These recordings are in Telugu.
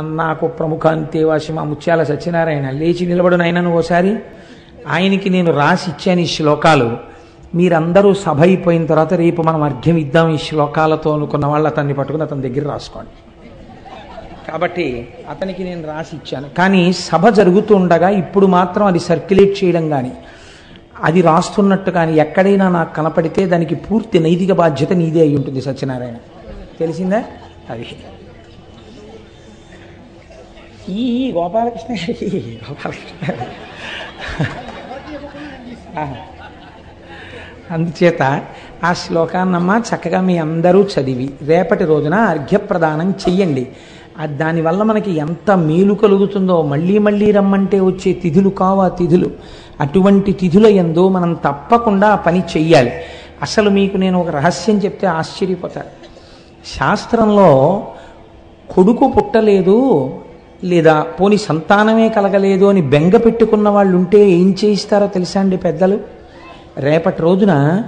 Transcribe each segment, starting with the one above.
నాకు ప్రముఖ అంతేవాసి మా ముత్యాల సత్యనారాయణ లేచి నిలబడు నాయన ఓసారి. ఆయనకి నేను రాసి ఇచ్చాను ఈ శ్లోకాలు. మీరందరూ సభ అయిపోయిన తర్వాత రేపు మనం అర్ఘ్యం ఇద్దాం ఈ శ్లోకాలతో అనుకున్న వాళ్ళు అతన్ని పట్టుకుని అతని దగ్గర రాసుకోండి. కాబట్టి అతనికి నేను రాసి ఇచ్చాను. కానీ సభ జరుగుతుండగా ఇప్పుడు మాత్రం అది సర్క్యులేట్ చేయడం కానీ అది రాస్తున్నట్టు కానీ ఎక్కడైనా నాకు కనపడితే దానికి పూర్తి నైతిక బాధ్యత నీదే అయి ఉంటుంది సత్యనారాయణ. తెలిసిందా? అది. ఈ గోపాలకృష్ణ గారికి గోపాలకృష్ణ. అందుచేత ఆ శ్లోకాన్నమ్మ చక్కగా మీ అందరూ చదివి రేపటి రోజున అర్ఘ్యప్రదానం చెయ్యండి. దానివల్ల మనకి ఎంత మేలు కలుగుతుందో మళ్ళీ మళ్ళీ రమ్మంటే వచ్చే తిథులు కావా తిథులు? అటువంటి తిథుల ఎందు మనం తప్పకుండా ఆ పని చెయ్యాలి. అసలు మీకు నేను ఒక రహస్యం చెప్తే ఆశ్చర్యపోతారు. శాస్త్రంలో కొడుకు పుట్టలేదు లేదా పోని సంతానమే కలగలేదు అని బెంగ పెట్టుకున్న వాళ్ళు ఉంటే ఏం చేయిస్తారో తెలుసా అండి పెద్దలు? రేపటి రోజున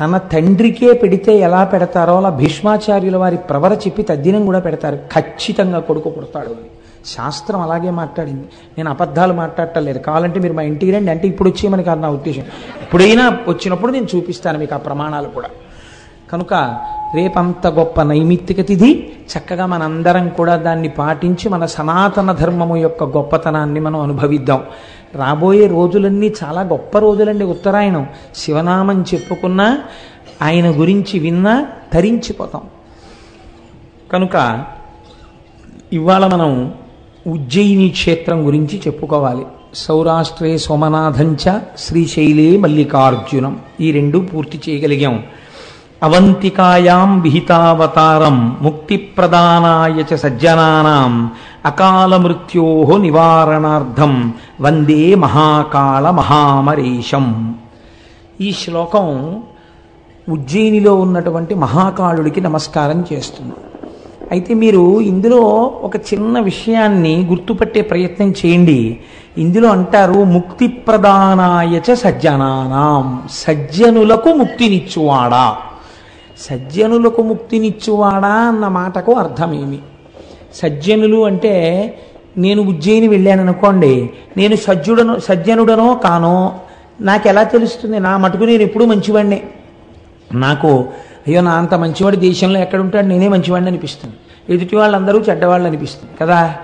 తన తండ్రికే పెడితే ఎలా పెడతారో అలా భీష్మాచార్యుల వారి ప్రవర చెప్పి తద్దినం కూడా పెడతారు. ఖచ్చితంగా కొడుకు పుడతాడు అని. శాస్త్రం అలాగే మాట్లాడింది. నేను అబద్ధాలు మాట్లాడటలేదు. కావాలంటే మీరు మా ఇంటికి రండి. అంటే ఇప్పుడు వచ్చేయమని కాదు నా ఉద్దేశం. ఎప్పుడైనా వచ్చినప్పుడు నేను చూపిస్తాను మీకు ఆ ప్రమాణాలు కూడా. కనుక రేపంత గొప్ప నైమిత్తిక తిథి చక్కగా మనందరం కూడా దాన్ని పాటించి మన సనాతన ధర్మము యొక్క గొప్పతనాన్ని మనం అనుభవిద్దాం. రాబోయే రోజులన్నీ చాలా గొప్ప రోజులండి ఉత్తరాయణం. శివనామం చెప్పుకున్నా ఆయన గురించి విన్నా తరించిపోతాం. కనుక ఇవాళ మనం ఉజ్జయిని క్షేత్రం గురించి చెప్పుకోవాలి. సౌరాష్ట్రే సోమనాథంచ శ్రీశైలే మల్లికార్జునం. ఈ రెండు పూర్తి చేయగలిగాం. అవంతికాయాం విహితావతారం ముక్తిప్రదానాయ చ సజ్జనానాం అకాల మృత్యో నివారణార్థం వందే మహాకాళ మహామరేశం. ఈ శ్లోకం ఉజ్జయినిలో ఉన్నటువంటి మహాకాళుడికి నమస్కారం చేస్తుంది. అయితే మీరు ఇందులో ఒక చిన్న విషయాన్ని గుర్తుపట్టే ప్రయత్నం చేయండి. ఇందులో అంటారు ముక్తి ప్రదానాయచ సజ్జనానాం. సజ్జనులకు ముక్తినిచ్చువాడా? సజ్జనులకు ముక్తినిచ్చువాడా అన్న మాటకు అర్థమేమి? సజ్జనులు అంటే నేను ఉజ్జయిని వెళ్ళాను అనుకోండి నేను సజ్జుడనో సజ్జనుడనో కానో నాకు ఎలా తెలుస్తుంది? నా మటుకు నేను ఎప్పుడూ మంచివాడినే నాకు అయ్యో నా అంత మంచివాడి దేశంలో ఎక్కడ ఉంటాడు నేనే మంచివాడిని అనిపిస్తుంది. ఎదుటి వాళ్ళందరూ చెడ్డవాళ్ళు అనిపిస్తుంది కదా?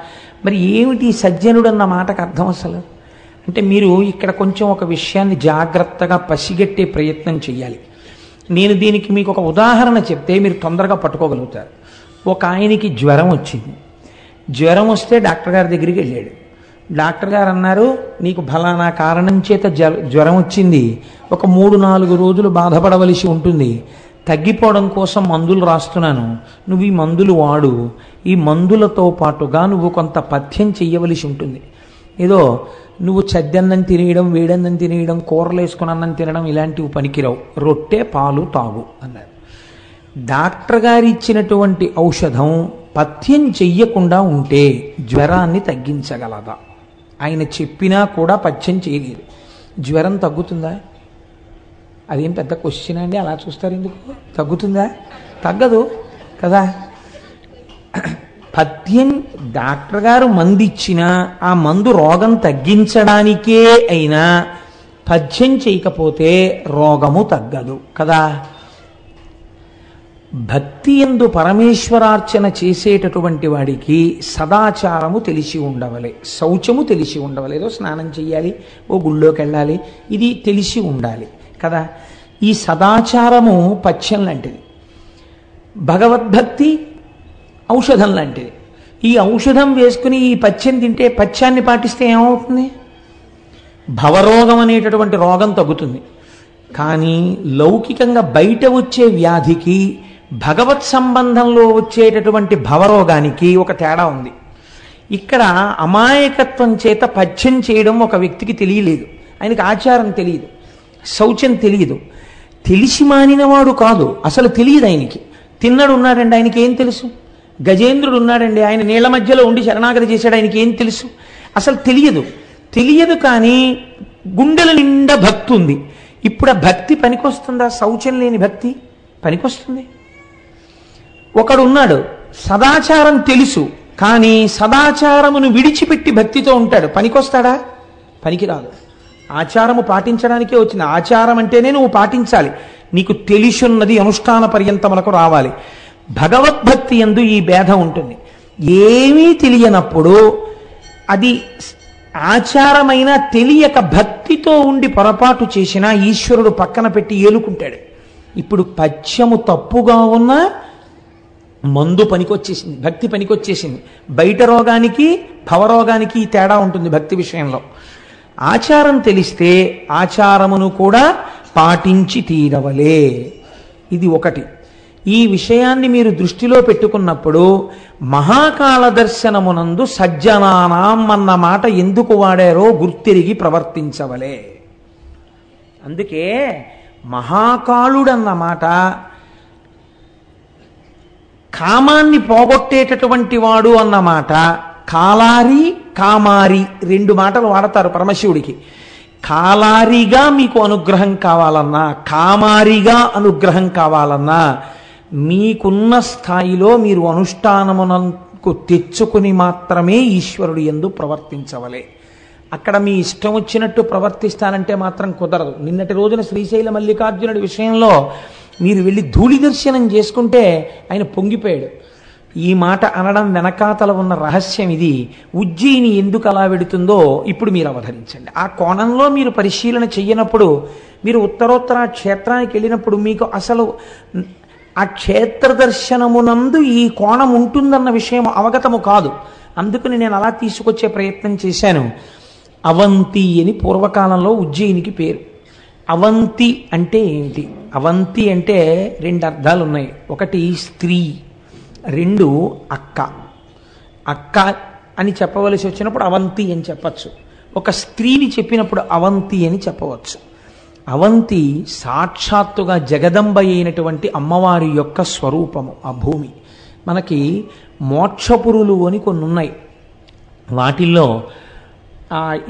మరి ఏమిటి సజ్జనుడు అన్న మాటకు అర్థం అసలు? అంటే మీరు ఇక్కడ కొంచెం ఒక విషయాన్ని జాగ్రత్తగా పసిగట్టే ప్రయత్నం చేయాలి నేను దీనికి మీకు ఒక ఉదాహరణ చెప్తే మీరు తొందరగా పట్టుకోగలుగుతారు. ఒక ఆయనకి జ్వరం వచ్చింది. జ్వరం వస్తే డాక్టర్ గారి దగ్గరికి వెళ్ళాడు. డాక్టర్ గారు అన్నారు నీకు ఫలానా కారణం చేత జ్వరం వచ్చింది. ఒక మూడు నాలుగు రోజులు బాధపడవలసి ఉంటుంది. తగ్గిపోవడం కోసం మందులు రాస్తున్నాను. నువ్వు ఈ మందులు వాడు. ఈ మందులతో పాటుగా నువ్వు కొంత పథ్యం చెయ్యవలసి ఉంటుంది. ఏదో నువ్వు చద్దన్నం తినేయడం వేడన్నం తినేయడం కూరలు వేసుకుని అన్నం తినడం ఇలాంటివి పనికిరావు. రొట్టె పాలు తాగు అన్నారు. డాక్టర్ గారు ఇచ్చినటువంటి ఔషధం పథ్యం చెయ్యకుండా ఉంటే జ్వరాన్ని తగ్గించగలదా? ఆయన చెప్పినా కూడా పథ్యం చేయలేదు. జ్వరం తగ్గుతుందా? అదేం పెద్ద క్వశ్చన్ అండి అలా చూస్తారు ఎందుకు? తగ్గుతుందా? తగ్గదు కదా? పథ్యం డాక్టర్ గారు మందు ఇచ్చినా ఆ మందు రోగం తగ్గించడానికే అయినా పథ్యం చేయకపోతే రోగము తగ్గదు కదా? భక్తి ఎందు పరమేశ్వరార్చన చేసేటటువంటి వాడికి సదాచారము తెలిసి ఉండవలే శౌచము తెలిసి ఉండవలే. ఏదో స్నానం చేయాలి ఓ గుళ్ళోకి వెళ్ళాలి ఇది తెలిసి ఉండాలి కదా? ఈ సదాచారము పథ్యం లాంటిది. భగవద్భక్తి ఔషధం లాంటిది. ఈ ఔషధం వేసుకుని ఈ పచ్చని తింటే పచ్చాన్ని పాటిస్తే ఏమవుతుంది? భవరోగం అనేటటువంటి రోగం తగ్గుతుంది. కానీ లౌకికంగా బయట వచ్చే వ్యాధికి భగవత్ సంబంధంలో వచ్చేటటువంటి భవరోగానికి ఒక తేడా ఉంది. ఇక్కడ అమాయకత్వం చేత పథ్యం చేయడం ఒక వ్యక్తికి తెలియలేదు. ఆయనకి ఆచారం తెలియదు. శౌచం తెలియదు. తెలిసి మానినవాడు కాదు. అసలు తెలియదు ఆయనకి. తిన్నడు ఉన్నాడండి ఆయనకి ఏం తెలుసు? గజేంద్రుడు ఉన్నాడండి ఆయన నీళ్ళ మధ్యలో ఉండి శరణాగతి చేశాడు. ఆయనకి ఏం తెలుసు? అసలు తెలియదు. తెలియదు కానీ గుండెల నిండా భక్తి ఉంది. ఇప్పుడు ఆ భక్తి పనికొస్తుందా? శౌచం లేని భక్తి పనికొస్తుంది. ఒకడున్నాడు సదాచారం తెలుసు కానీ సదాచారమును విడిచిపెట్టి భక్తితో ఉంటాడు. పనికొస్తాడా? పనికిరాదు. ఆచారము పాటించడానికే వచ్చిన. ఆచారం అంటేనే నువ్వు పాటించాలి. నీకు తెలిసున్నది అనుష్ఠాన పర్యంతములకు రావాలి. భగవద్భక్తి ఎందు ఈ భేదం ఉంటుంది. ఏమీ తెలియనప్పుడు అది ఆచారమైన తెలియక భక్తితో ఉండి పొరపాటు చేసినా ఈశ్వరుడు పక్కన పెట్టి ఏలుకుంటాడు. ఇప్పుడు పద్యము తప్పుగా ఉన్నా మందు పనికొచ్చేసింది భక్తి పనికొచ్చేసింది. బయట రోగానికి భవరోగానికి తేడా ఉంటుంది భక్తి విషయంలో. ఆచారం తెలిస్తే ఆచారమును కూడా పాటించి తీరవలే. ఇది ఒకటి. ఈ విషయాన్ని మీరు దృష్టిలో పెట్టుకున్నప్పుడు మహాకాల దర్శనమునందు సజ్జనానాం అన్న మాట ఎందుకు వాడారో గుర్తిరిగి ప్రవర్తించవలే. అందుకే మహాకాళుడన్న మాట కామాన్ని పోగొట్టేటటువంటి వాడు అన్నమాట కాలారి కామారి రెండు మాటలు వాడతారు పరమశివుడికి. కాలారిగా మీకు అనుగ్రహం కావాలన్నా కామారిగా అనుగ్రహం కావాలన్నా మీకున్న స్థాయిలో మీరు అనుష్ఠానమునకు తెచ్చుకుని మాత్రమే ఈశ్వరుడు ఎందు ప్రవర్తించవలే. అక్కడ మీ ఇష్టం వచ్చినట్టు ప్రవర్తిస్తానంటే మాత్రం కుదరదు. నిన్నటి రోజున శ్రీశైల మల్లికార్జునుడి విషయంలో మీరు వెళ్ళి ధూళి దర్శనం చేసుకుంటే ఆయన పొంగిపోయాడు. ఈ మాట అనడం వెనకాతల ఉన్న రహస్యం ఇది. ఉజ్జయిని ఎందుకు అలా వెడుతుందో ఇప్పుడు మీరు అవధరించండి. ఆ కోణంలో మీరు పరిశీలన చెయ్యనప్పుడు మీరు ఉత్తరోత్తర క్షేత్రానికి వెళ్ళినప్పుడు మీకు అసలు ఆ క్షేత్ర దర్శనమునందు ఈ కోణం ఉంటుందన్న విషయం అవగతము కాదు. అందుకని నేను అలా తీసుకొచ్చే ప్రయత్నం చేశాను. అవంతి అని పూర్వకాలంలో ఉజ్జయినికి పేరు. అవంతి అంటే ఏమిటి అవంతి అంటే రెండు అర్థాలు ఉన్నాయి. ఒకటి స్త్రీ రెండు అక్క. అక్క అని చెప్పవలసి వచ్చినప్పుడు అవంతి అని చెప్పచ్చు. ఒక స్త్రీని చెప్పినప్పుడు అవంతి అని చెప్పవచ్చు. అవంతి సాక్షాత్తుగా జగదంబ అయినటువంటి అమ్మవారి యొక్క స్వరూపము ఆ భూమి. మనకి మోక్షపురులు అని కొన్ని ఉన్నాయి వాటిల్లో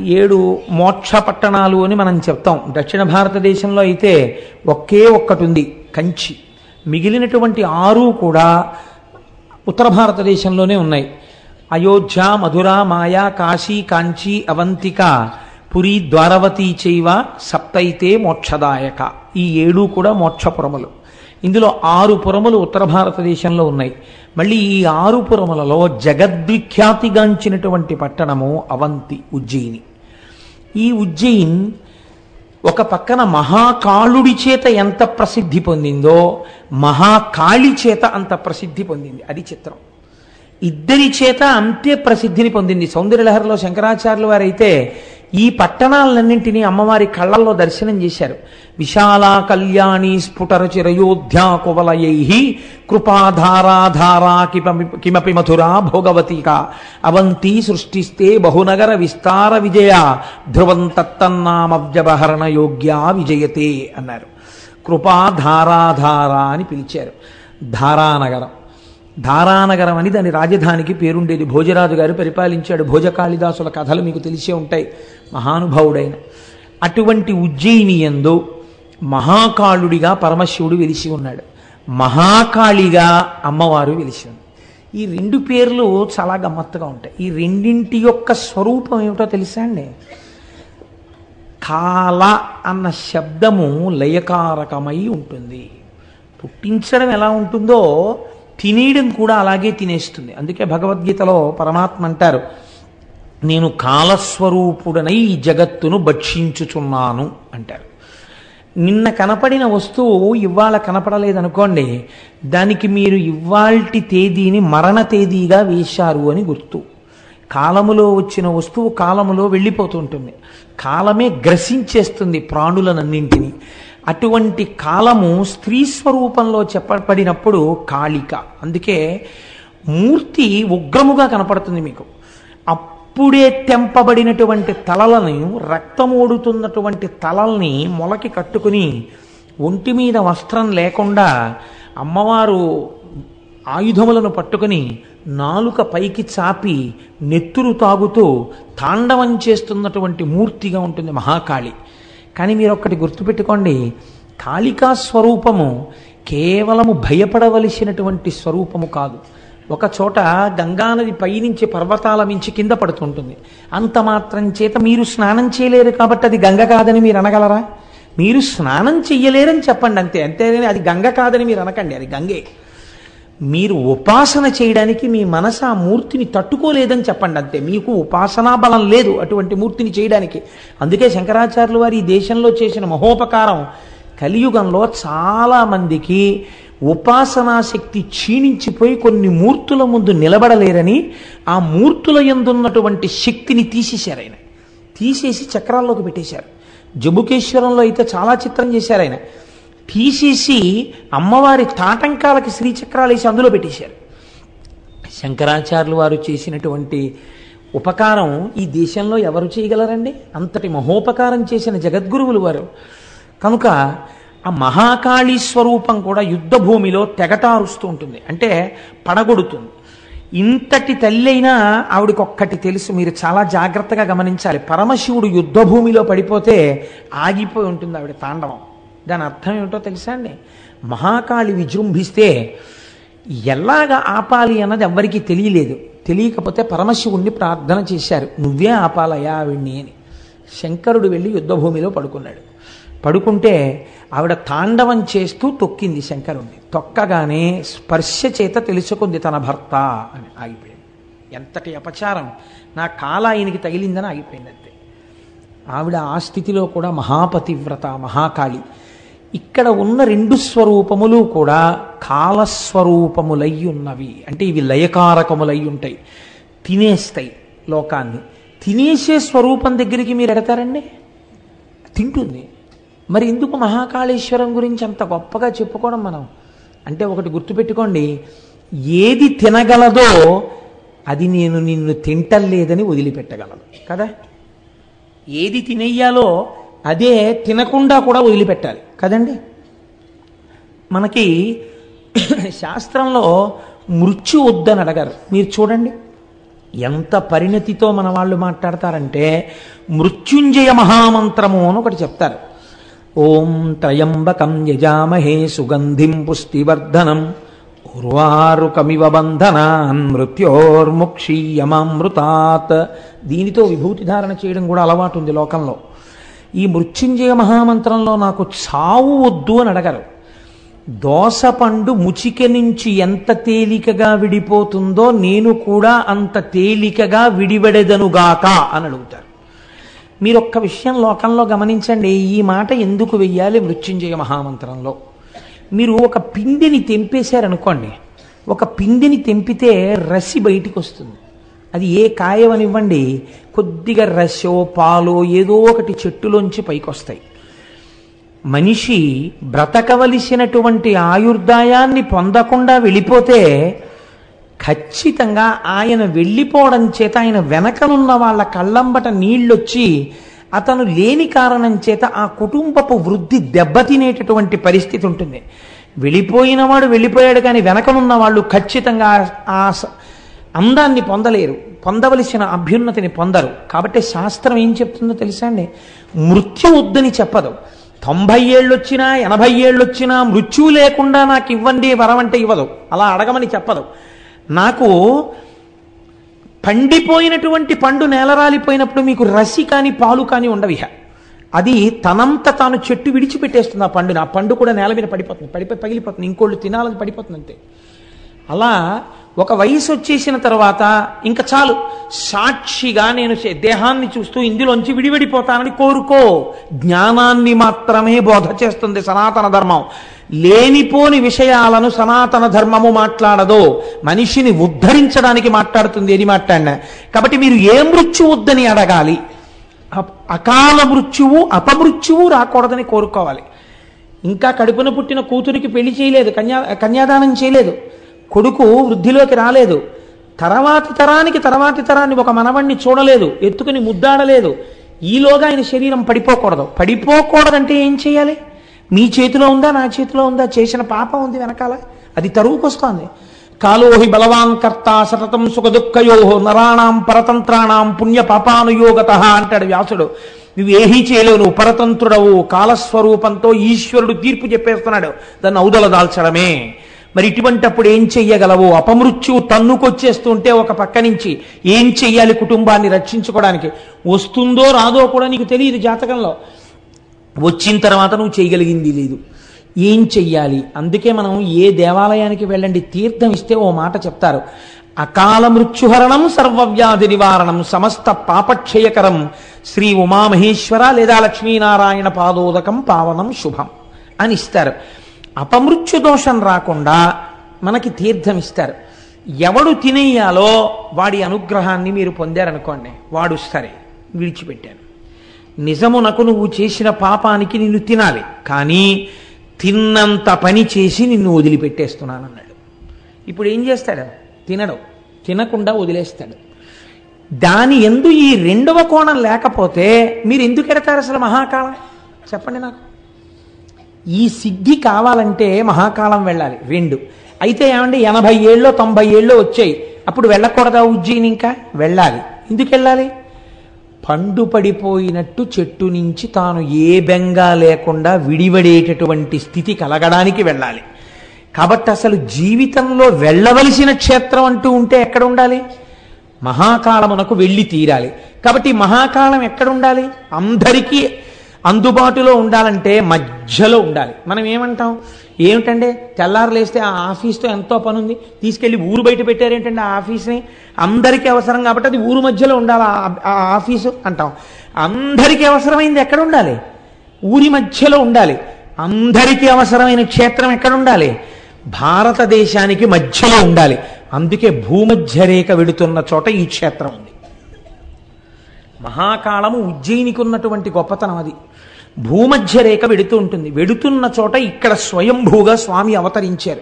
ఏడు మోక్ష పట్టణాలు అని మనం చెప్తాం. దక్షిణ భారతదేశంలో అయితే ఒకే ఒక్కటి ఉంది కంచి. మిగిలినటువంటి ఆరు కూడా ఉత్తర భారతదేశంలోనే ఉన్నాయి. అయోధ్య మధుర మాయా కాశీ కాంచి అవంతిక పురి ద్వారవతి చైవ సప్తైతే మోక్షదాయక. ఈ ఏడు కూడా మోక్షపురములు. ఇందులో ఆరు పురములు ఉత్తర భారతదేశంలో ఉన్నాయి. మళ్ళీ ఈ ఆరు పురములలో జగద్విఖ్యాతిగాంచినటువంటి పట్టణము అవంతి ఉజ్జయిని. ఈ ఉజ్జయిన్ ఒక పక్కన మహాకాళుడి చేత ఎంత ప్రసిద్ధి పొందిందో మహాకాళి చేత అంత ప్రసిద్ధి పొందింది. అది చిత్రం. ఇద్దరి చేత అంతే ప్రసిద్ధిని పొందింది. సౌందర్యలహరిలో శంకరాచార్యుల వారైతే ఈ పట్టణాలన్నింటినీ అమ్మవారి కళ్ళల్లో దర్శనం చేశారు. విశాల కళ్యాణి స్ఫుటర చిరయోధ్యా కువలయై కృపాధారాధారా కిమపి కిమపి మధురా భోగవతిక అవంతి సృష్టిస్తే బహునగర విస్తార విజయ ధ్రువం తత్తన్నామవ్యవహరణ యోగ్యా విజయతే అన్నారు. కృపాధారాధారా అని పిలిచారు. ధారానగరం. ధారానగరం అని దాని రాజధానికి పేరుండేది. భోజరాజు గారు పరిపాలించాడు. భోజకాళిదాసుల కథలు మీకు తెలిసే ఉంటాయి. మహానుభావుడైన. అటువంటి ఉజ్జయిని ఎందు మహాకాళుడిగా పరమశివుడు వెలిసి ఉన్నాడు. మహాకాళిగా అమ్మవారు వెలిసి ఉంది ఈ రెండు పేర్లు చాలా గమ్మత్తుగా ఉంటాయి. ఈ రెండింటి యొక్క స్వరూపం ఏమిటో తెలుసా అండి? కాల అన్న శబ్దము లయకారకమై ఉంటుంది. పుట్టించడం ఎలా ఉంటుందో తినేయడం కూడా అలాగే తినేస్తుంది. అందుకే భగవద్గీతలో పరమాత్మ అంటారు నేను కాలస్వరూపుడనై ఈ జగత్తును భక్షించుచున్నాను అంటారు. నిన్న కనపడిన వస్తువు ఇవాళ కనపడలేదనుకోండి దానికి మీరు ఇవాల్టి తేదీని మరణ తేదీగా వేశారు అని గుర్తు. కాలములో వచ్చిన వస్తువు కాలములో వెళ్ళిపోతుంటుంది. కాలమే గ్రసించేస్తుంది ప్రాణులనన్నింటినీ. అటువంటి కాలము స్త్రీ స్వరూపంలో చెప్పబడినప్పుడు కాళిక. అందుకే మూర్తి ఉగ్రముగా కనపడుతుంది మీకు. అప్పుడే తెంపబడినటువంటి తలలను రక్తమోడుతున్నటువంటి తలల్ని మొలకి కట్టుకుని ఒంటి మీద వస్త్రం లేకుండా అమ్మవారు ఆయుధములను పట్టుకుని నాలుక పైకి చాపి నెత్తురు తాగుతూ తాండవం చేస్తున్నటువంటి మూర్తిగా ఉంటుంది మహాకాళి. కానీ మీరు ఒక్కటి గుర్తుపెట్టుకోండి కాళికా స్వరూపము కేవలము భయపడవలసినటువంటి స్వరూపము కాదు. ఒక చోట గంగానది పైనుంచి పర్వతాల మించి కింద పడుతుంటుంది. అంత మాత్రం చేత మీరు స్నానం చేయలేరు కాబట్టి అది గంగ కాదని మీరు అనగలరా? మీరు స్నానం చెయ్యలేరని చెప్పండి అంతే. అంతేగాని అది గంగ కాదని మీరు అనకండి అది గంగే. మీరు ఉపాసన చేయడానికి మీ మనసు ఆ మూర్తిని తట్టుకోలేదని చెప్పండి అంతే. మీకు ఉపాసనా బలం లేదు అటువంటి మూర్తిని చేయడానికి. అందుకే శంకరాచార్యులు వారు ఈ దేశంలో చేసిన మహోపకారం కలియుగంలో చాలామందికి ఉపాసనా శక్తి క్షీణించిపోయి కొన్ని మూర్తుల ముందు నిలబడలేరని ఆ మూర్తుల ఎందున్నటువంటి శక్తిని తీసేశారు ఆయన. తీసేసి చక్రాల్లోకి పెట్టేశారు. జబుకేశ్వరంలో అయితే చాలా చిత్రం చేశారు ఆయన. తీసేసి అమ్మవారి తాటంకాలకి శ్రీచక్రాలు వేసి అందులో పెట్టేశారు. శంకరాచార్యులు వారు చేసినటువంటి ఉపకారం ఈ దేశంలో ఎవరు చేయగలరండి? అంతటి మహోపకారం చేసిన జగద్గురువులు వారు. కనుక ఆ మహాకాళీ స్వరూపం కూడా యుద్ధ భూమిలో తెగటారుస్తూ ఉంటుంది. అంటే పడగొడుతుంది. ఇంతటి తల్లైనా ఆవిడకొక్కటి తెలుసు. మీరు చాలా జాగ్రత్తగా గమనించాలి. పరమశివుడు యుద్ధ భూమిలో పడిపోతే ఆగిపోయి ఉంటుంది ఆవిడ తాండవం. దాని అర్థం ఏమిటో తెలుసా అండి? మహాకాళి విజృంభిస్తే ఎలాగ ఆపాలి అన్నది ఎవ్వరికీ తెలియలేదు. తెలియకపోతే పరమశివుణ్ణి ప్రార్థన చేశారు. నువ్వే ఆపాలయా ఆవిడ్ని అని. శంకరుడు వెళ్ళి యుద్ధభూమిలో పడుకున్నాడు. పడుకుంటే ఆవిడ తాండవం చేస్తూ తొక్కింది శంకరుణ్ణి. తొక్కగానే స్పర్శ చేత తెలుసుకుంది తన భర్త అని ఆగిపోయింది. ఎంతటి అపచారం. నా కాల ఆయనకి తగిలిందని ఆగిపోయింది అంతే. ఆవిడ ఆ స్థితిలో కూడా మహాపతివ్రత మహాకాళి. ఇక్కడ ఉన్న రెండు స్వరూపములు కూడా కాలస్వరూపములై ఉన్నవి అంటే ఇవి లయకారకములై ఉంటాయి తినేస్తాయి లోకాన్ని. తినేసే స్వరూపం దగ్గరికి మీరు ఎడతారండి? తింటుంది. మరి ఎందుకు మహాకాళేశ్వరం గురించి అంత గొప్పగా చెప్పుకోవడం మనం? అంటే ఒకటి గుర్తుపెట్టుకోండి. ఏది తినగలదో అది నేను నిన్ను తింటలేదని వదిలిపెట్టగలను. కదా? ఏది తినేయాలో అదే తినకుండా కూడా వదిలిపెట్టాలి. కదండి? మనకి శాస్త్రంలో మృత్యు వద్దని అడగారు. మీరు చూడండి. ఎంత పరిణతితో మన వాళ్ళు మాట్లాడతారంటే మృత్యుంజయ మహామంత్రము అని ఒకటి చెప్తారు. ఓం త్రయంబకం యజామహే సుగంధిం పుష్టివర్ధనం ఉర్వారుకమివ బంధనాన్ మృత్యోర్ముక్షీయమామృతాత్. దీనితో విభూతి ధారణ చేయడం కూడా అలవాటు ఉంది లోకంలో. ఈ మృత్యుంజయ మహామంత్రంలో నాకు చావు వద్దు అని అడగరు. దోసపండు ముచిక నుంచి ఎంత తేలికగా విడిపోతుందో నేను కూడా అంత తేలికగా విడివడెదనుగాక అని అడుగుతారు. మీరు ఒక్క విషయం లోకంలో గమనించండి ఈ మాట ఎందుకు వెయ్యాలి మృత్యుంజయ మహామంత్రంలో? మీరు ఒక పిండిని తెంపేశారనుకోండి ఒక పిండిని తెంపితే రసి బయటికి వస్తుంది అది ఏ కాయమనివ్వండి కొద్దిగా రసో పాలో ఏదో ఒకటి చెట్టులోంచి పైకొస్తాయి. మనిషి బ్రతకవలసినటువంటి ఆయుర్దాయాన్ని పొందకుండా వెళ్ళిపోతే ఖచ్చితంగా ఆయన వెళ్ళిపోవడం చేత ఆయన వెనకనున్న వాళ్ళ కళ్ళంబట నీళ్ళొచ్చి అతను లేని కారణం చేత ఆ కుటుంబపు వృద్ధి దెబ్బతినేటటువంటి పరిస్థితి ఉంటుంది. వెళ్ళిపోయిన వాడు వెళ్ళిపోయాడు కానీ వెనకనున్న వాళ్ళు ఖచ్చితంగా ఆ స- అందాన్ని పొందలేరు పొందవలసిన అభ్యున్నతిని పొందరు. కాబట్టి శాస్త్రం ఏం చెప్తుందో తెలుసా అండి? మృత్యు వద్దని చెప్పదు. తొంభై ఏళ్ళొచ్చినా ఎనభై ఏళ్ళొచ్చినా మృత్యువు లేకుండా నాకు ఇవ్వండి వరం అంటే ఇవ్వదు. అలా అడగమని చెప్పదు. నాకు పండిపోయినటువంటి పండు నేలరాలిపోయినప్పుడు మీకు రసి కానీ పాలు కానీ ఉండవిహ అది తనంత తాను చెట్టు విడిచిపెట్టేస్తుంది ఆ పండుని. ఆ పండు కూడా నేల మీద పడిపోతుంది. పడిపోయి పగిలిపోతుంది. ఇంకోళ్ళు తినాలని పడిపోతుంది అంతే. అలా ఒక వయసు వచ్చేసిన తర్వాత ఇంకా చాలు. సాక్షిగా నేను దేహాన్ని చూస్తూ ఇందులోంచి విడివిడిపోతానని కోరుకో. జ్ఞానాన్ని మాత్రమే బోధ చేస్తుంది సనాతన ధర్మం. లేనిపోని విషయాలను సనాతన ధర్మము మాట్లాడదు. మనిషిని ఉద్ధరించడానికి మాట్లాడుతుంది ఏది మాట్లాడినా. కాబట్టి మీరు ఏ మృత్యు వద్దని అడగాలి అకాల మృత్యువు అపమృత్యువు రాకూడదని కోరుకోవాలి. ఇంకా కడుపున పుట్టిన కూతురికి పెళ్ళి చేయలేదు కన్యా కన్యాదానం చేయలేదు. కొడుకు వృద్ధిలోకి రాలేదు. తర్వాతి తరానికి తర్వాతి తరాన్ని ఒక మనవణ్ణి చూడలేదు ఎత్తుకుని ముద్దాడలేదు. ఈలోగా ఆయన శరీరం పడిపోకూడదు. పడిపోకూడదంటే ఏం చేయాలి? మీ చేతిలో ఉందా నా చేతిలో ఉందా? చేసిన పాపం ఉంది వెనకాల. అది తరువుకొస్తోంది కాలోహి బలవాన్ కర్త సతతం సుఖ దుఃఖయో పరతంత్రాణం పుణ్య పాపానుయోగత అంటాడు వ్యాసుడు. నువ్వేహీ ఏహీ చేయలేవు నువ్వు పరతంత్రుడవు. కాలస్వరూపంతో ఈశ్వరుడు తీర్పు చెప్పేస్తున్నాడు. దాన్ని అవుదల దాల్చడమే. మరి ఇటువంటప్పుడు ఏం చెయ్యగలవు? అపమృత్యువు తన్నుకొచ్చేస్తుంటే ఒక పక్క నుంచి ఏం చెయ్యాలి కుటుంబాన్ని రక్షించుకోవడానికి? వస్తుందో రాదో కూడా నీకు తెలియదు జాతకంలో. వచ్చిన తర్వాత నువ్వు చేయగలిగింది లేదు. ఏం చెయ్యాలి? అందుకే మనం ఏ దేవాలయానికి వెళ్ళండి తీర్థం ఇస్తే ఓ మాట చెప్తారు. అకాల మృత్యుహరణం సర్వవ్యాధి నివారణం సమస్త పాపక్షయకరం శ్రీ ఉమామహేశ్వర లేదా లక్ష్మీనారాయణ పాదోదకం పావనం శుభం అని ఇస్తారు. అపమృత్యు దోషం రాకుండా మనకి తీర్థం ఇస్తారు ఎవడు తినేయాలో వాడి అనుగ్రహాన్ని మీరు పొందారనుకోండి వాడు సరే విడిచిపెట్టాను నిజమునకు నువ్వు చేసిన పాపానికి నిన్ను తినాలి కానీ తిన్నంత పని చేసి నిన్ను వదిలిపెట్టేస్తున్నాను అన్నాడు ఇప్పుడు ఏం చేస్తాడు? తినడు. తినకుండా వదిలేస్తాడు. దాని ఎందు ఈ రెండవ కోణం లేకపోతే మీరు ఎందుకు ఎడతారు అసలు మహాకాలం చెప్పండి నాకు. ఈ సిద్ధి కావాలంటే మహాకాలం వెళ్ళాలి రెండు. అయితే ఏమండి ఎనభై ఏళ్ళలో తొంభై ఏళ్ళో వచ్చాయి. అప్పుడు వెళ్ళకూడదా ఉజ్జయిని ఇంకా? వెళ్ళాలి. ఎందుకు వెళ్ళాలి? పండు పడిపోయినట్టు చెట్టు నుంచి తాను ఏ బెంగా లేకుండా విడివడేటటువంటి స్థితి కలగడానికి వెళ్ళాలి. కాబట్టి అసలు జీవితంలో వెళ్ళవలసిన క్షేత్రం అంటూ ఉంటే ఎక్కడ ఉండాలి? మహాకాలమునకు వెళ్ళి తీరాలి. కాబట్టి మహాకాలం ఎక్కడ ఉండాలి? అందరికీ అందుబాటులో ఉండాలంటే మధ్యలో ఉండాలి. మనం ఏమంటాం? ఏమిటంటే తెల్లారు లేస్తే ఆ ఆఫీస్తో ఎంతో పని ఉంది తీసుకెళ్ళి ఊరు బయట పెట్టారేంటంటే ఆ ఆఫీస్ని? అందరికీ అవసరం కాబట్టి అది ఊరు మధ్యలో ఉండాలి ఆ- ఆఫీసు అంటాం. అందరికీ అవసరమైంది ఎక్కడ ఉండాలి? ఊరి మధ్యలో ఉండాలి. అందరికీ అవసరమైన క్షేత్రం ఎక్కడ ఉండాలి? భారతదేశానికి మధ్యలో ఉండాలి. అందుకే భూమధ్య రేఖ వెడుతున్న చోట ఈ క్షేత్రం ఉంది. మహాకాళము ఉజ్జయినికి ఉన్నటువంటి గొప్పతనం అది. భూమధ్య రేఖ వెడుతూ ఉంటుంది. వెడుతున్న చోట ఇక్కడ స్వయంభూగా స్వామి అవతరించారు.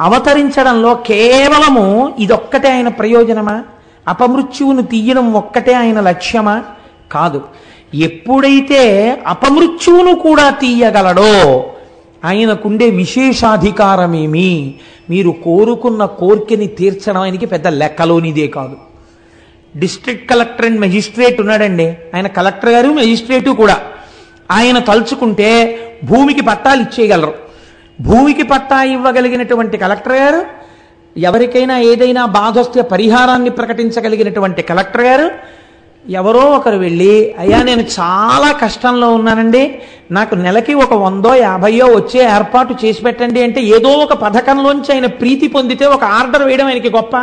అవతరించడంలో కేవలము ఇదొక్కటే ఆయన ప్రయోజనమా? అపమృత్యువును తీయడం ఒక్కటే ఆయన లక్ష్యమా? కాదు. ఎప్పుడైతే అపమృత్యువును కూడా తీయగలడో ఆయనకుండే విశేషాధికారమేమి? మీరు కోరుకున్న కోర్కెని తీర్చడం ఆయనకి పెద్ద లెక్కలోనిదే కాదు. డిస్ట్రిక్ట్ కలెక్టర్ అండ్ మెజిస్ట్రేట్ ఉన్నాడండి. ఆయన కలెక్టర్ గారు మెజిస్ట్రేటు కూడా. ఆయన తలుచుకుంటే భూమికి పట్టాలు ఇచ్చేయగలరు. భూమికి పట్టా ఇవ్వగలిగినటువంటి కలెక్టర్ గారు ఎవరికైనా ఏదైనా బాధ వస్తే పరిహారాన్ని ప్రకటించగలిగినటువంటి కలెక్టర్ గారు ఎవరో ఒకరు వెళ్ళి అయ్యా నేను చాలా కష్టంలో ఉన్నానండి. నాకు నెలకి ఒక వందో యాభయో వచ్చే ఏర్పాటు చేసి పెట్టండి అంటే ఏదో ఒక పథకంలోంచి ఆయన ప్రీతి పొందితే ఒక ఆర్డర్ వేయడం ఆయనకి గొప్ప.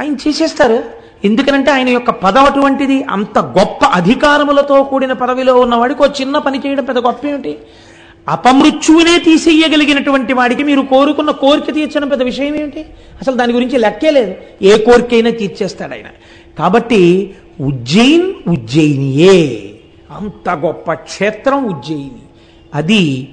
ఆయన చేసేస్తారు. ఎందుకనంటే ఆయన యొక్క పదం అటువంటిది అంత గొప్ప అధికారములతో కూడిన పదవిలో ఉన్నవాడికి ఒక చిన్న పని చేయడం పెద్ద గొప్ప ఏమిటి? అపమృత్యువునే తీసేయగలిగినటువంటి వాడికి మీరు కోరుకున్న కోరిక తీర్చడం పెద్ద విషయం ఏమిటి? అసలు దాని గురించి లెక్కే లేదు. ఏ కోరికైనా తీర్చేస్తాడు ఆయన. కాబట్టి ఉజ్జయిన్ ఉజ్జయినియే. అంత గొప్ప క్షేత్రం ఉజ్జయిని. అది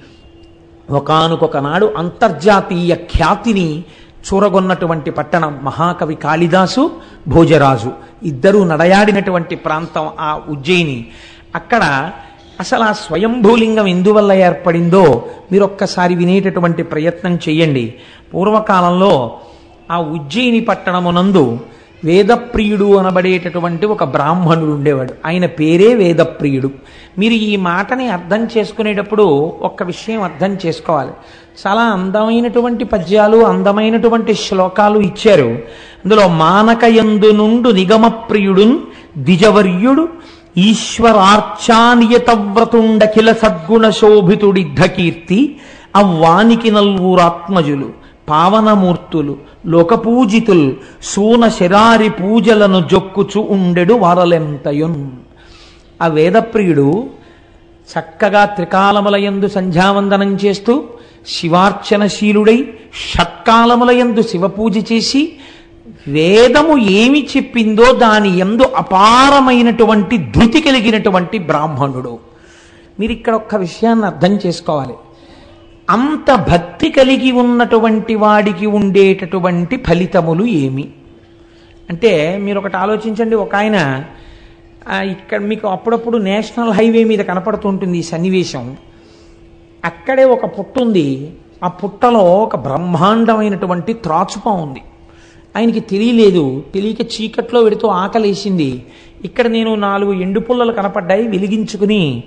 ఒకానొక నాడు అంతర్జాతీయ ఖ్యాతిని చూరగొన్నటువంటి పట్టణం మహాకవి కాళిదాసు భోజరాజు. ఇద్దరూ నడయాడినటువంటి ప్రాంతం ఆ ఉజ్జయిని. అక్కడ అసలు ఆ స్వయంభూలింగం ఎందువల్ల ఏర్పడిందో మీరు ఒక్కసారి వినేటటువంటి ప్రయత్నం చేయండి. పూర్వకాలంలో ఆ ఉజ్జయిని పట్టణమునందు వేదప్రియుడు అనబడేటటువంటి ఒక బ్రాహ్మణుడు ఉండేవాడు. ఆయన పేరే వేదప్రియుడు. మీరు ఈ మాటని అర్థం చేసుకునేటప్పుడు ఒక్క విషయం అర్థం చేసుకోవాలి. చాలా అందమైనటువంటి పద్యాలు అందమైనటువంటి శ్లోకాలు ఇచ్చారు. అందులో మానకయందు నుండు నిగమప్రియుడున్ ద్విజవర్యుడు ఈశ్వరార్చానియత వ్రతుండఖిల సద్గుణ శోభితుడిద్ధకీర్తి అవ్వానికి నల్వురాత్మజులు పావనమూర్తులు లోకపూజితుల్ సూన శరారి పూజలను జొక్కుచు ఉండెడు వారలెంతయున్. ఆ వేదప్రియుడు చక్కగా త్రికాలములయందు సంధ్యావందనం చేస్తూ శివార్చనశీలుడై షట్కాలములయందు శివపూజ చేసి వేదము ఏమి చెప్పిందో దాని ఎందు అపారమైనటువంటి ధృతి కలిగినటువంటి బ్రాహ్మణుడు. మీరు ఇక్కడ ఒక్క విషయాన్ని అర్థం చేసుకోవాలి. అంత భక్తి కలిగి ఉన్నటువంటి వాడికి ఉండేటటువంటి ఫలితములు ఏమి? అంటే మీరు ఒకటి ఆలోచించండి ఒక ఆయన ఇక్కడ మీకు అప్పుడప్పుడు నేషనల్ హైవే మీద కనపడుతుంటుంది ఈ సన్నివేశం. అక్కడే ఒక పుట్ట ఉంది. ఆ పుట్టలో ఒక బ్రహ్మాండమైనటువంటి త్రాచుప ఉంది. ఆయనకి తెలియలేదు. తెలియక చీకట్లో వెడుతూ ఆకలేసింది. ఇక్కడ నేను నాలుగు ఎండు పుల్లలు కనపడ్డాయి వెలిగించుకుని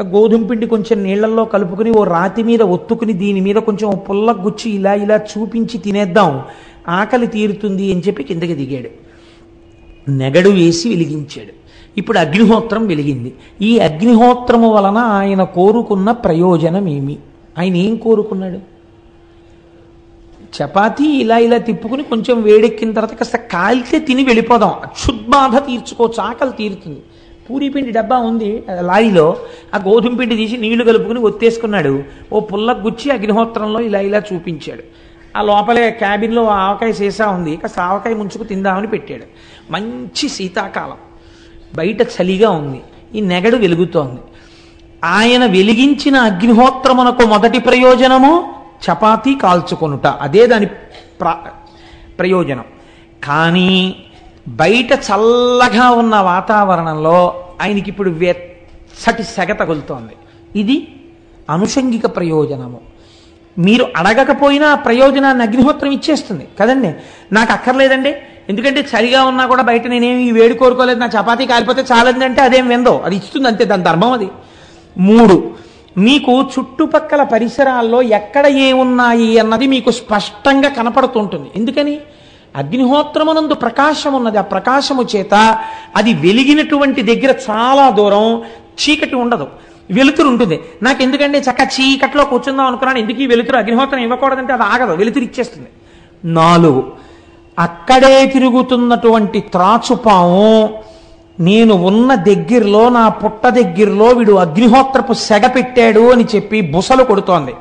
గోధుమ పిండి కొంచెం నీళ్ళల్లో కలుపుకుని ఓ రాతి మీద ఒత్తుకుని దీని మీద కొంచెం పుల్లగుచ్చి పుల్ల గుచ్చి ఇలా ఇలా చూపించి తినేద్దాం. ఆకలి తీరుతుంది అని చెప్పి కిందకి దిగాడు. నెగడు వేసి వెలిగించాడు. ఇప్పుడు అగ్నిహోత్రం వెలిగింది. ఈ అగ్నిహోత్రము వలన ఆయన కోరుకున్న ప్రయోజనం ఏమి ఆయన ఏం కోరుకున్నాడు? చపాతీ ఇలా ఇలా తిప్పుకుని కొంచెం వేడెక్కిన తర్వాత కాస్త కాలితే తిని వెళ్ళిపోదాం. అక్షుద్బాధ తీర్చుకోవచ్చు ఆకలి తీరుతుంది. పూరీ పిండి డబ్బా ఉంది లారీలో ఆ గోధుమ పిండి తీసి నీళ్ళు కలుపుకుని ఒత్తేసుకున్నాడు. ఓ పుల్ల గుచ్చి అగ్నిహోత్రంలో ఇలా ఇలా చూపించాడు. ఆ లోపలే క్యాబిన్లో ఆవకాయ సీసా ఉంది కాస్త ఆవకాయ ముంచుకు తిందామని పెట్టాడు. మంచి శీతాకాలం. బయట చలిగా ఉంది ఈ నెగడు వెలుగుతోంది. ఆయన వెలిగించిన అగ్నిహోత్రమునకు మొదటి ప్రయోజనము చపాతీ కాల్చుకొనుట. అదే దాని ప్ర ప్రయోజనం. కానీ బయట చల్లగా ఉన్న వాతావరణంలో ఆయనకి ఇప్పుడు వెచ్చటి సెగ తగులుతోంది. ఇది అనుషంగిక ప్రయోజనము. మీరు అడగకపోయినా ప్రయోజనాన్ని అగ్నిహోత్రం ఇచ్చేస్తుంది. కదండి? నాకు అక్కర్లేదండి. ఎందుకంటే చలిగా ఉన్నా కూడా బయట నేనేమి వేడి కోరుకోలేదు నా చపాతీ కాలిపోతే చాలండి అంటే అదేం విందో. అది ఇస్తుంది అంతే దాని ధర్మం అది. మూడు మీకు చుట్టుపక్కల పరిసరాల్లో ఎక్కడ ఏమున్నాయి అన్నది మీకు స్పష్టంగా కనపడుతుంటుంది. ఎందుకని? అగ్నిహోత్రమునందు ప్రకాశం ఉన్నది ఆ ప్రకాశము చేత అది వెలిగినటువంటి దగ్గర చాలా దూరం చీకటి ఉండదు. వెలుతురు ఉంటుంది. నాకు ఎందుకంటే చక్క చీకట్లో కూర్చుందాం అనుకున్నాను. ఎందుకు ఈ వెలుతురు అగ్నిహోత్రం ఇవ్వకూడదంటే అది ఆగదు. వెలుతురు ఇచ్చేస్తుంది. నాలుగు. అక్కడే తిరుగుతున్నటువంటి త్రాచుపాము నేను ఉన్న దగ్గరలో నా పుట్ట దగ్గరలో వీడు అగ్నిహోత్రపు సెగ పెట్టాడు అని చెప్పి బుసలు కొడుతోంది.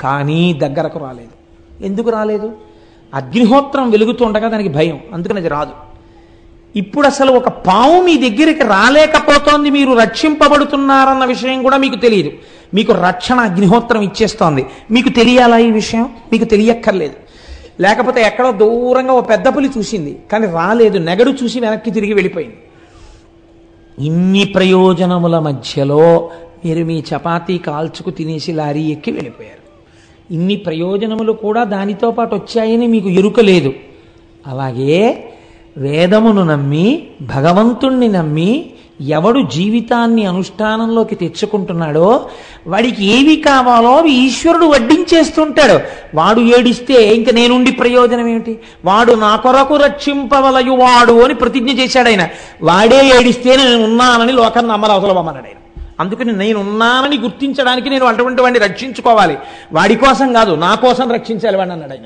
కానీ దగ్గరకు రాలేదు. ఎందుకు రాలేదు? అగ్నిహోత్రం వెలుగుతుండగా దానికి భయం అందుకని అది రాదు. ఇప్పుడు అసలు ఒక పాము మీ దగ్గరికి రాలేకపోతోంది మీరు రక్షింపబడుతున్నారన్న విషయం కూడా మీకు తెలియదు. మీకు రక్షణ అగ్నిహోత్రం ఇచ్చేస్తోంది. మీకు తెలియాలా ఈ విషయం? మీకు తెలియక్కర్లేదు. లేకపోతే ఎక్కడో దూరంగా ఓ పెద్ద పులి చూసింది కానీ రాలేదు. నెగడు చూసి వెనక్కి తిరిగి వెళ్ళిపోయింది. ఇన్ని ప్రయోజనముల మధ్యలో మీరు మీ చపాతీ కాల్చుకు తినేసి లారీ ఎక్కి వెళ్ళిపోయారు. ఇన్ని ప్రయోజనములు కూడా దానితో పాటు వచ్చాయని మీకు ఎరుక లేదు. అలాగే వేదమును నమ్మి భగవంతుణ్ణి నమ్మి ఎవడు జీవితాన్ని అనుష్ఠానంలోకి తెచ్చుకుంటున్నాడో వాడికి ఏవి కావాలో అవి ఈశ్వరుడు వడ్డించేస్తుంటాడు. వాడు ఏడిస్తే ఇంక నేనుండి ప్రయోజనం ఏమిటి? వాడు నా కొరకు రక్షింపవలయువాడు అని ప్రతిజ్ఞ చేశాడు ఆయన. వాడే ఏడిస్తే నేను ఉన్నానని లోకం నమ్మలవసలమన్నాడు ఆయన అందుకని నేను ఉన్నానని గుర్తించడానికి నేను అటువంటి వాడిని రక్షించుకోవాలి. వాడి కోసం కాదు నా కోసం రక్షించాలి వాడిని అన్నాడు ఆయన.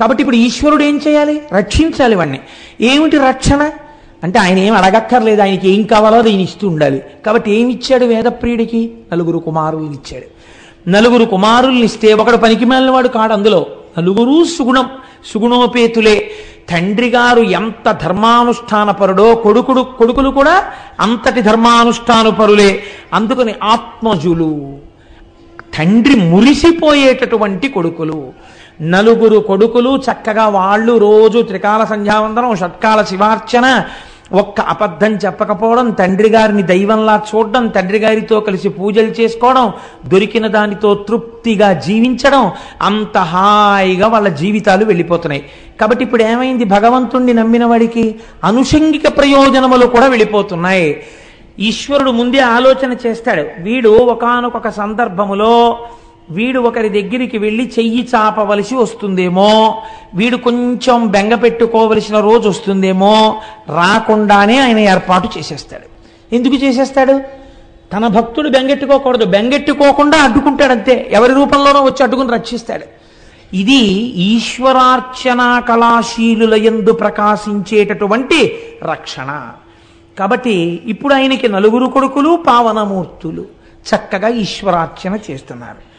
కాబట్టి ఇప్పుడు ఈశ్వరుడు ఏం చేయాలి? రక్షించాలి వాడిని. ఏమిటి రక్షణ? అంటే ఆయన ఏం అడగక్కర్లేదు ఆయనకి ఏం కావాలో అది ఆయన ఇస్తూ ఉండాలి. కాబట్టి ఏమి ఇచ్చాడు వేదప్రియుడికి నలుగురు కుమారుల్ని ఇచ్చాడు. నలుగురు కుమారుల్ని ఇస్తే ఒకడు పనికి వాడు కాడు అందులో. నలుగురు సుగుణం సుగుణోపేతులే. తండ్రి గారు ఎంత ధర్మానుష్ఠానపరుడో కొడుకుడు కొడుకులు కూడా అంతటి ధర్మానుష్ఠానపరులే. అందుకని ఆత్మజులు తండ్రి మురిసిపోయేటటువంటి కొడుకులు నలుగురు కొడుకులు చక్కగా వాళ్ళు రోజు త్రికాల సంధ్యావందనం షట్కాల శివార్చన ఒక్క అబద్ధం చెప్పకపోవడం తండ్రి గారిని దైవంలా చూడడం తండ్రి గారితో కలిసి పూజలు చేసుకోవడం దొరికిన దానితో తృప్తిగా జీవించడం అంత హాయిగా వాళ్ళ జీవితాలు వెళ్ళిపోతున్నాయి. కాబట్టి ఇప్పుడు ఏమైంది? భగవంతుణ్ణి నమ్మిన వాడికి అనుషంగిక ప్రయోజనములు కూడా వెళ్ళిపోతున్నాయి. ఈశ్వరుడు ముందే ఆలోచన చేస్తాడు. వీడు ఒకానొక సందర్భములో వీడు ఒకరి దగ్గరికి వెళ్ళి చెయ్యి చాపవలసి వస్తుందేమో? వీడు కొంచెం బెంగ పెట్టుకోవలసిన రోజు వస్తుందేమో? రాకుండానే ఆయన ఏర్పాటు చేసేస్తాడు. ఎందుకు చేసేస్తాడు? తన భక్తుడు బెంగెట్టుకోకూడదు. బెంగెట్టుకోకుండా అడ్డుకుంటాడు అంతే ఎవరి రూపంలోనో వచ్చి అడ్డుకుని రక్షిస్తాడు. ఇది ఈశ్వరార్చనా కళాశీలుల ఎందు ప్రకాశించేటటువంటి రక్షణ. కాబట్టి ఇప్పుడు ఆయనకి నలుగురు కొడుకులు పావనమూర్తులు. చక్కగా ఈశ్వరార్చన చేస్తున్నారు.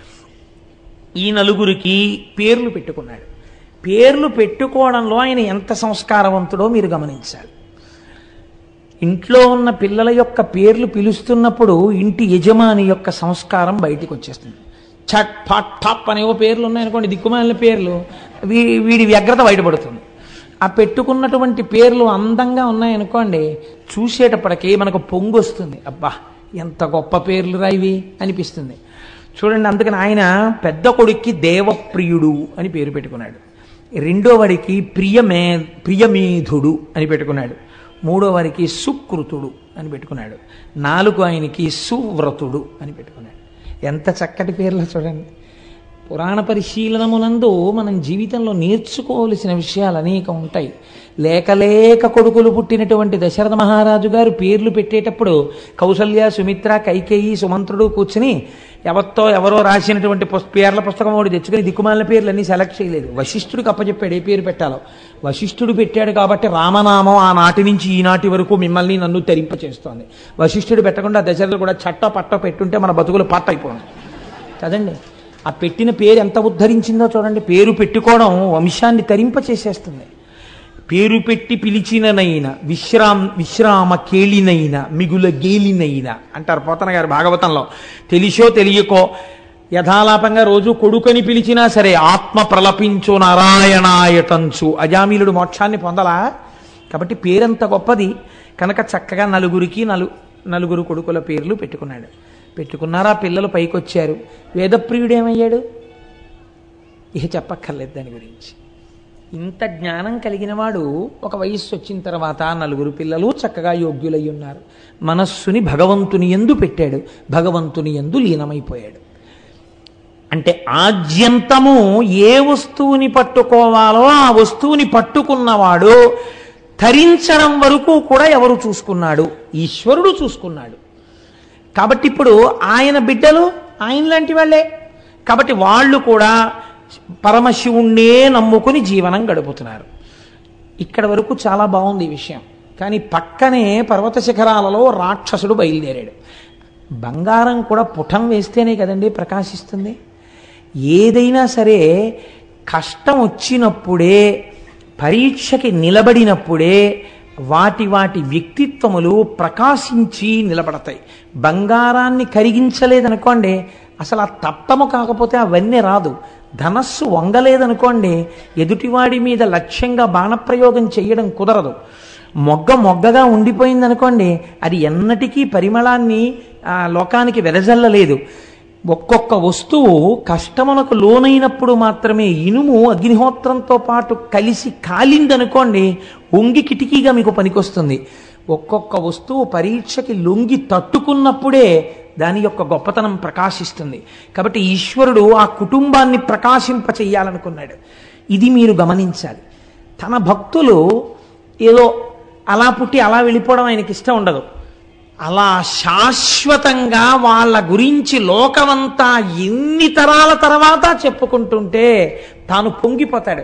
ఈ నలుగురికి పేర్లు పెట్టుకున్నాడు. పేర్లు పెట్టుకోవడంలో ఆయన ఎంత సంస్కారవంతుడో మీరు గమనించాలి. ఇంట్లో ఉన్న పిల్లల యొక్క పేర్లు పిలుస్తున్నప్పుడు ఇంటి యజమాని యొక్క సంస్కారం బయటికి వచ్చేస్తుంది. చట్ ఫట్ ఠప్ అనేవో పేర్లు ఉన్నాయనుకోండి దిక్కుమాలిన పేర్లు. వీ వీడి వ్యగ్రత బయటపడుతుంది. ఆ పెట్టుకున్నటువంటి పేర్లు అందంగా ఉన్నాయనుకోండి చూసేటప్పటికీ మనకు పొంగు వస్తుంది అబ్బా ఎంత గొప్ప పేర్లు రా ఇవి అనిపిస్తుంది. చూడండి అందుకని ఆయన పెద్ద కొడుక్కి దేవప్రియుడు అని పేరు పెట్టుకున్నాడు. రెండో వాడికి ప్రియమే ప్రియమేధుడు అని పెట్టుకున్నాడు. మూడో వారికి సుకృతుడు అని పెట్టుకున్నాడు. నాలుగు ఆయనకి సువ్రతుడు అని పెట్టుకున్నాడు. ఎంత చక్కటి పేర్లు చూడండి. పురాణ పరిశీలనములందు మనం జీవితంలో నేర్చుకోవలసిన విషయాలు అనేక ఉంటాయి. లేకలేక కొడుకులు పుట్టినటువంటి దశరథ మహారాజు గారు పేర్లు పెట్టేటప్పుడు కౌసల్య సుమిత్ర కైకేయి సుమంత్రుడు కూర్చుని ఎవరితో ఎవరో రాసినటువంటి పేర్ల పుస్తకం ఒకటి తెచ్చుకుని దిక్కుమాలిన పేర్లు అన్నీ సెలెక్ట్ చేయలేదు. వశిష్ఠుడికి అప్పచెప్పాడు ఏ పేరు పెట్టాలో. వశిష్ఠుడు పెట్టాడు కాబట్టి రామనామం ఆ నాటి నుంచి ఈనాటి వరకు మిమ్మల్ని నన్ను తరింప చేస్తోంది వశిష్ఠుడు పెట్టకుండా దశరథులు కూడా చట్ట పట్ట పెట్టుంటే మన బతుకులు పట్ట అయిపోయింది కదండి? ఆ పెట్టిన పేరు ఎంత ఉద్ధరించిందో చూడండి. పేరు పెట్టుకోవడం వంశాన్ని తరింప చేసేస్తుంది పేరు పెట్టి పిలిచిననైన విశ్రామ్ విశ్రామ కేళినైన మిగుల గేలినైన. అంటారు పోతన గారు భాగవతంలో. తెలిసో తెలియకో యథాలాపంగా రోజు కొడుకని పిలిచినా సరే ఆత్మ ప్రలపించు నారాయణాయటంచు. అజామీలుడు మోక్షాన్ని పొందలా? కాబట్టి పేరంత గొప్పది. కనుక చక్కగా నలుగురికి నలు నలుగురు కొడుకుల పేర్లు పెట్టుకున్నాడు. పెట్టుకున్నారా? పిల్లలు పైకొచ్చారు. వేదప్రియుడు ఏమయ్యాడు ఇక చెప్పక్కర్లేదు దాని గురించి. ఇంత జ్ఞానం కలిగిన వాడు ఒక వయస్సు వచ్చిన తర్వాత నలుగురు పిల్లలు చక్కగా యోగ్యులై ఉన్నారు. మనస్సుని భగవంతుని ఎందు పెట్టాడు. భగవంతుని ఎందు లీనమైపోయాడు. అంటే ఆద్యంతము ఏ వస్తువుని పట్టుకోవాలో ఆ వస్తువుని పట్టుకున్నవాడు ధరించడం వరకు కూడా ఎవరు చూసుకున్నాడు? ఈశ్వరుడు చూసుకున్నాడు. కాబట్టి ఇప్పుడు ఆయన బిడ్డలు ఆయన లాంటి వాళ్ళే. కాబట్టి వాళ్ళు కూడా పరమశివుణ్ణే నమ్ముకుని జీవనం గడుపుతున్నారు. ఇక్కడ వరకు చాలా బాగుంది ఈ విషయం. కానీ పక్కనే పర్వత శిఖరాలలో రాక్షసుడు బయలుదేరాడు. బంగారం కూడా పుటం వేస్తేనే కదండి ప్రకాశిస్తుంది. ఏదైనా సరే కష్టం వచ్చినప్పుడే పరీక్షకి నిలబడినప్పుడే వాటి వాటి వ్యక్తిత్వములు ప్రకాశించి నిలబడతాయి. బంగారాన్ని కరిగించలేదనుకోండి అసలు ఆ తప్పము కాకపోతే అవన్నీ రాదు. ధనస్సు వంగలేదనుకోండి ఎదుటివాడి మీద లక్ష్యంగా బాణప్రయోగం చేయడం కుదరదు. మొగ్గ మొగ్గగా ఉండిపోయిందనుకోండి అది ఎన్నటికీ పరిమళాన్ని ఆ, లోకానికి వెదజల్లలేదు. ఒక్కొక్క వస్తువు కష్టమునకు లోనైనప్పుడు మాత్రమే ఇనుము అగ్నిహోత్రంతో పాటు కలిసి కాలిందనుకోండి ఒంగి కిటికీగా మీకు పనికొస్తుంది. ఒక్కొక్క వస్తువు పరీక్షకి లొంగి తట్టుకున్నప్పుడే దాని యొక్క గొప్పతనం ప్రకాశిస్తుంది. కాబట్టి ఈశ్వరుడు ఆ కుటుంబాన్ని ప్రకాశింప చెయ్యాలనుకున్నాడు. ఇది మీరు గమనించాలి. తన భక్తులు ఏదో అలా పుట్టి అలా వెళ్ళిపోవడం ఆయనకి ఇష్టం ఉండదు. అలా శాశ్వతంగా వాళ్ళ గురించి లోకమంతా ఎన్ని తరాల తర్వాత చెప్పుకుంటుంటే తాను పొంగిపోతాడు.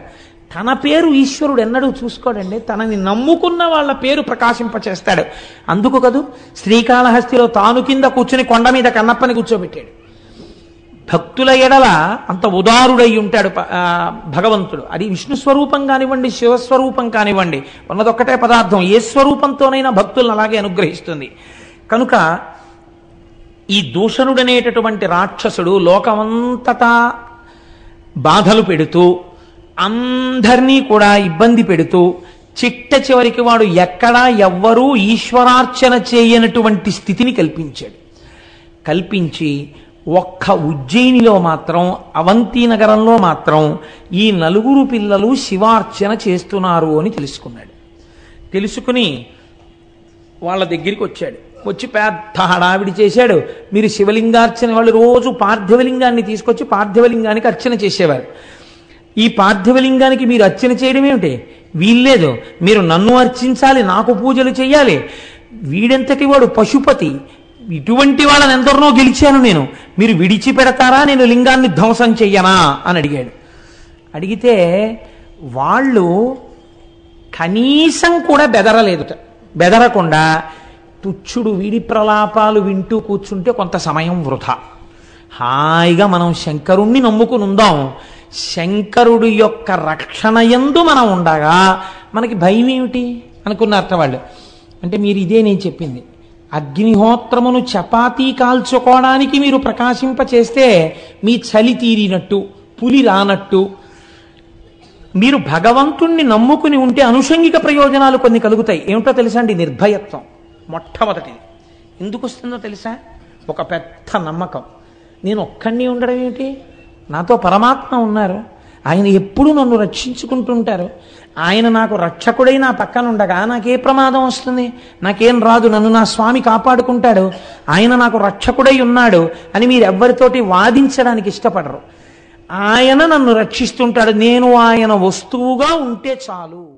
తన పేరు ఈశ్వరుడు ఎన్నడూ చూసుకోడండి. తనని నమ్ముకున్న వాళ్ళ పేరు ప్రకాశింపచేస్తాడు. అందుకు కదూ? శ్రీకాళహస్తిలో తాను కింద కూర్చుని కొండ మీద కన్నప్పని కూర్చోబెట్టాడు. భక్తుల ఎడల అంత ఉదారుడై ఉంటాడు భగవంతుడు. అది విష్ణు స్వరూపం కానివ్వండి శివస్వరూపం కానివ్వండి ఉన్నదొక్కటే పదార్థం. ఏ స్వరూపంతోనైనా భక్తులను అలాగే అనుగ్రహిస్తుంది. కనుక ఈ దూషణుడనేటటువంటి రాక్షసుడు లోకమంతటా బాధలు పెడుతూ అందరినీ కూడా ఇబ్బంది పెడుతూ చిట్ట చివరికి వాడు ఎక్కడా ఎవ్వరూ ఈశ్వరార్చన చేయనటువంటి స్థితిని కల్పించాడు. కల్పించి ఒక్క ఉజ్జయినిలో మాత్రం అవంతి నగరంలో మాత్రం ఈ నలుగురు పిల్లలు శివార్చన చేస్తున్నారు అని తెలుసుకున్నాడు. తెలుసుకుని వాళ్ళ దగ్గరికి వచ్చాడు. వచ్చి పెద్ద హడావిడి చేశాడు. మీరు శివలింగార్చన వాళ్ళు రోజు పార్థివలింగాన్ని తీసుకొచ్చి పార్థివలింగానికి అర్చన చేసేవారు. ఈ పార్థివలింగానికి మీరు అర్చన చేయడం ఏమిటి? వీల్లేదు. మీరు నన్ను అర్చించాలి నాకు పూజలు చేయాలి వీడెంతటి వాడు? పశుపతి. ఇటువంటి వాళ్ళని ఎందరినో గెలిచాను నేను. మీరు విడిచిపెడతారా? నేను లింగాన్ని ధ్వంసం చెయ్యనా? అని అడిగాడు. అడిగితే వాళ్ళు కనీసం కూడా బెదరలేదుట. బెదరకుండా తుచ్చుడు వీడి ప్రలాపాలు వింటూ కూర్చుంటే కొంత సమయం వృధా. హాయిగా మనం శంకరుణ్ణి నమ్ముకుని ఉందాం శంకరుడు యొక్క రక్షణ ఎందు మనం ఉండగా మనకి భయం ఏమిటి అనుకున్నారట వాళ్ళు. అంటే మీరు ఇదే నేను చెప్పింది. అగ్నిహోత్రమును చపాతీ కాల్చుకోవడానికి మీరు ప్రకాశింప చేస్తే మీ చలి తీరినట్టు పులి రానట్టు మీరు భగవంతుణ్ణి నమ్ముకుని ఉంటే అనుషంగిక ప్రయోజనాలు కొన్ని కలుగుతాయి. ఏమిటో తెలుసా అండి? నిర్భయత్వం. మొట్టమొదటిది. ఎందుకు వస్తుందో తెలుసా? ఒక పెద్ద నమ్మకం. నేను ఒక్కడిని ఉండడం ఏమిటి? నాతో పరమాత్మ ఉన్నారు. ఆయన ఎప్పుడూ నన్ను రక్షించుకుంటుంటారు. ఆయన నాకు రక్షకుడై నా పక్కన ఉండగా నాకే ప్రమాదం వస్తుంది? నాకేం రాదు? నన్ను నా స్వామి కాపాడుకుంటాడు. ఆయన నాకు రక్షకుడై ఉన్నాడు అని మీరు ఎవ్వరితోటి వాదించడానికి ఇష్టపడరు. ఆయన నన్ను రక్షిస్తుంటాడు. నేను ఆయన వస్తువుగా ఉంటే చాలు.